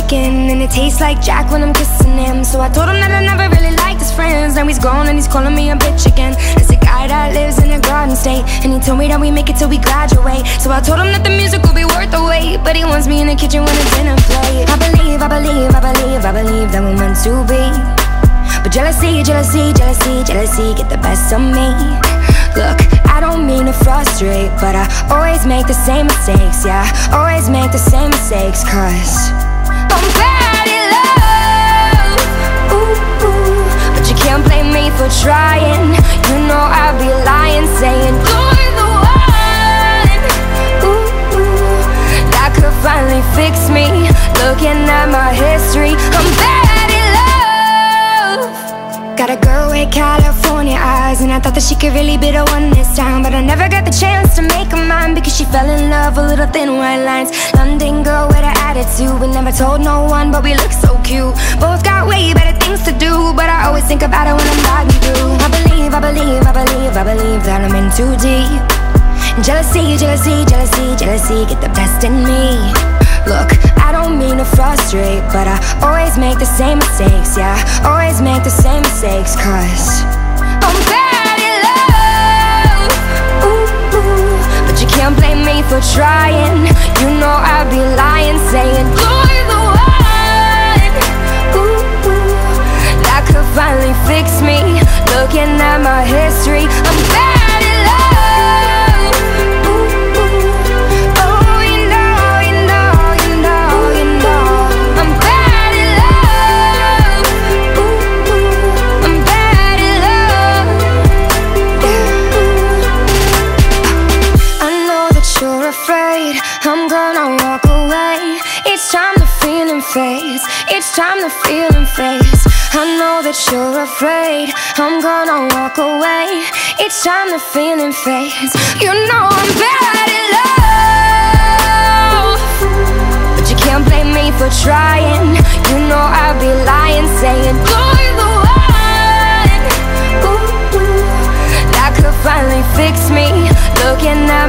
chicken And it tastes like Jack when I'm kissing him. So I told him that I never really liked his friends. Now he's gone and he's calling me a bitch again. There's a guy that lives in a garden state And he told me that we make it till we graduate. So I told him that the music will be worth the wait But he wants me in the kitchen when it's dinner plate. I believe, I believe, I believe, I believe that we're meant to be. But jealousy, jealousy, jealousy, jealousy get the best of me Look, I don't mean to frustrate But I always make the same mistakes, yeah. Always make the same mistakes Cause I'm bad at love. Ooh, ooh. But you can't blame me for trying. You know I'd be lying saying You're the one. Ooh, ooh, That could finally fix me. Looking at my history I'm bad at love. Got a girl with California eyes And I thought that she could really be the one this time But I never got the chance to make her mine Because she fell in love with little thin white lines. London girl with an attitude We never told no one but we look so cute. Both got way better things to do But I always think about it when I'm riding through I believe, I believe, I believe, I believe that I'm in too deep. Jealousy, jealousy, jealousy, jealousy get the best in me. Look, I don't mean to frustrate But I always make the same mistakes, yeah. Always make the same mistakes Cause I'm bad at love ooh, ooh. But you can't blame me for trying it's time to feel and face I know that you're afraid. I'm gonna walk away. It's time to feel and face You know I'm bad at love. But you can't blame me for trying. You know I'd be lying saying You're the one. That could finally fix me. Looking at